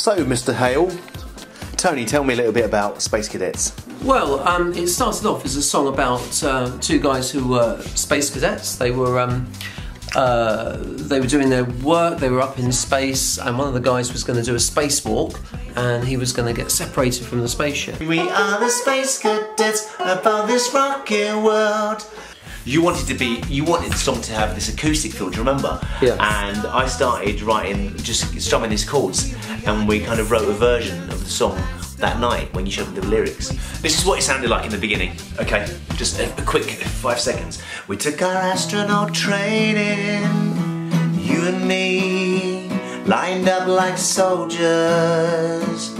So, Mr. Hale, Tony, tell me a little bit about Space Cadets. Well, um, it started off as a song about uh, two guys who were space cadets. They were um, uh, they were doing their work. They were up in space, and one of the guys was going to do a spacewalk, and he was going to get separated from the spaceship. We are the space cadets above this rocking world. You wanted to be, you wanted the song to have this acoustic feel, do you remember? Yeah. And I started writing, just strumming these chords, and we kind of wrote a version of the song that night when you showed me the lyrics. This is what it sounded like in the beginning, okay? Just a, a quick five seconds. We took our astronaut training, you and me, lined up like soldiers.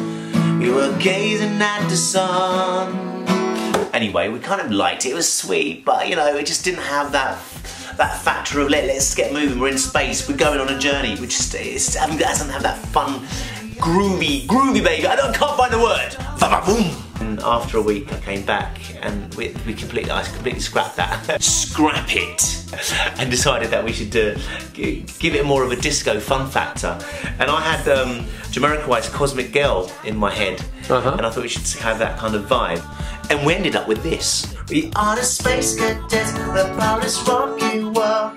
We were gazing at the sun. Anyway, we kind of liked it. It was sweet, but you know, it just didn't have that that factor of let, let's get moving. We're in space. We're going on a journey. We just it doesn't have that fun, groovy, groovy baby. I don't can't find the word. Boom. And after a week, I came back and we, we completely, I completely scrapped that. Scrap it, and decided that we should uh, give it more of a disco fun factor. And I had um, Jamiroquai's "Cosmic Girl" in my head, Uh-huh. and I thought we should have that kind of vibe. And we ended up with this. We are the space cadets about this rocky world,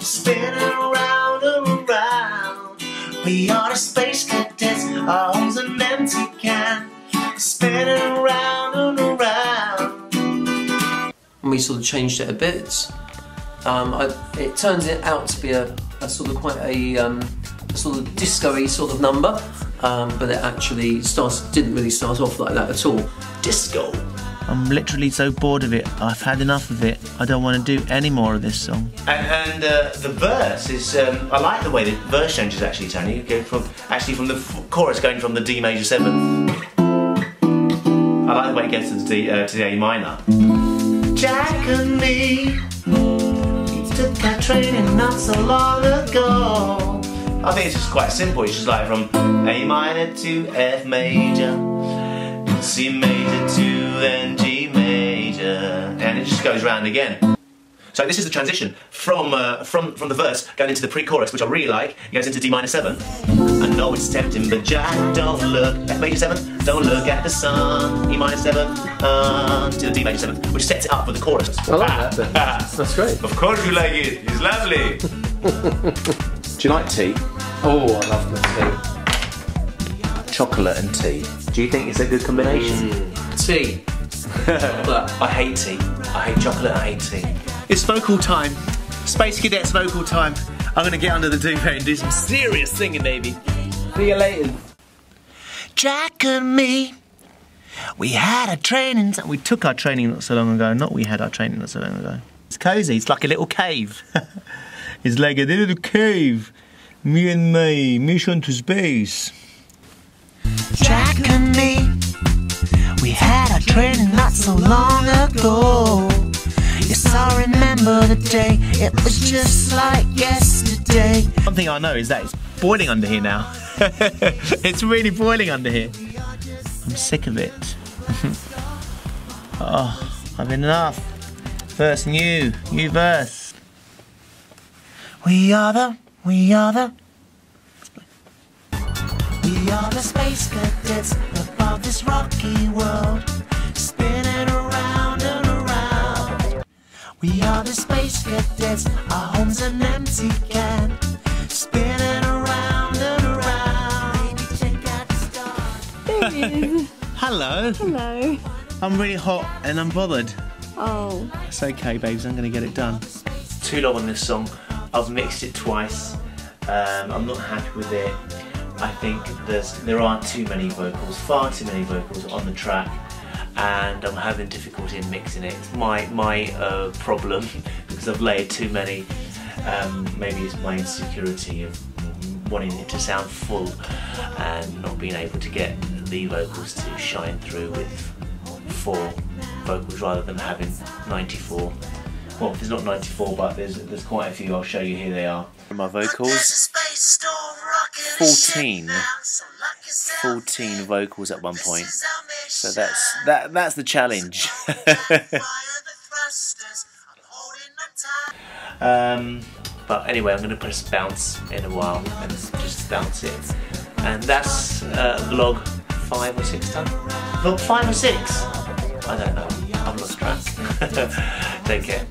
spinning around and around. We are the space cadets, our home's an empty can, spinning around and around. and we sort of changed it a bit. Um, I, it turns it out to be a, a sort of quite a, um, a sort of disco-y sort of number, um, but it actually starts, didn't really start off like that at all. Disco. I'm literally so bored of it. I've had enough of it. I don't want to do any more of this song. And, and uh, the verse is, um, I like the way the verse changes actually, Tony. You go from, actually from the f- chorus going from the D major seventh. I like the way it gets to the, D, uh, to the A minor. Jack and me took that training not so long ago. I think it's just quite simple. It's just like from A minor to F major, C major to then G major, and it just goes round again. So this is the transition from uh, from from the verse going into the pre-chorus, which I really like. It goes into D minor seven. I know it's tempting, but Jack, don't look. F major seven, don't look at the sun. E minor seven, uh, to the D major seven, which sets it up for the chorus. I like that bit. That's great. Of course you like it. It's lovely. Do you like tea? Oh, I love the Chocolate and tea. Do you think it's a good combination? tea. Tea. Chocolate. I hate tea. I hate chocolate. I hate tea. It's vocal time. Space Cadets vocal time. I'm gonna get under the duvet and do some serious singing, baby. See you later. Jack and me, we had a training. We took our training not so long ago. Not we had our training not so long ago. It's cozy. It's like a little cave. it's like a little cave. Me and my mission to space. Jack and me, we had our training not so long ago. Yes, I remember the day, it was just like yesterday. One thing I know is that it's boiling under here now. it's really boiling under here. I'm sick of it. oh, I've had enough. Verse new, new verse. We are the, we are the, we are the space cadets above this rocky world, We are the space cadets, our home's an empty can, spinning around and around. Baby, check out the stars. Hello. Hello. I'm really hot and I'm bothered. Oh. It's okay, babes. I'm gonna get it done. too long on this song. I've mixed it twice. Um, I'm not happy with it. I think there's there aren't too many vocals, far too many vocals on the track, and I'm having difficulty in mixing it. It's my my uh, problem because I've layered too many. Um, maybe it's my insecurity of wanting it to sound full and not being able to get the vocals to shine through with four vocals rather than having 94. Well, there's not 94, but there's there's quite a few. I'll show you. Here they are. My vocals. 14. 14 vocals at one point. So that's that that's the challenge. um, but anyway, I'm going to press bounce in a while and just bounce it And that's uh, vlog five or six done. Vlog five or six? I don't know. I've lost track. Take care.